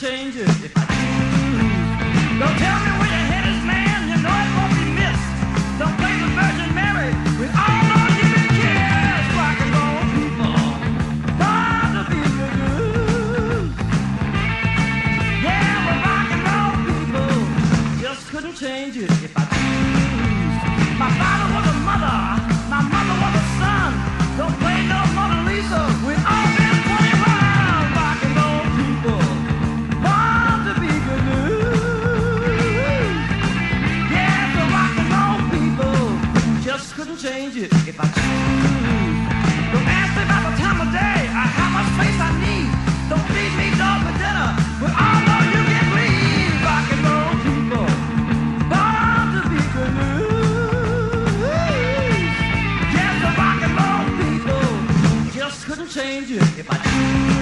changes if I choose. Don't tell me where your head is, man. You know it won't be missed. Don't play the Virgin Mary We all know you can kiss. Rock and roll people, hard to be good. Yeah, but rock and roll people just couldn't change it if I choose. Change it if I choose. Don't ask me about the time of day or how much space I need. Don't feed me dog for dinner with all of you can please. Rock and roll people, born to be confused. Yes, the rock and roll people just couldn't change it if I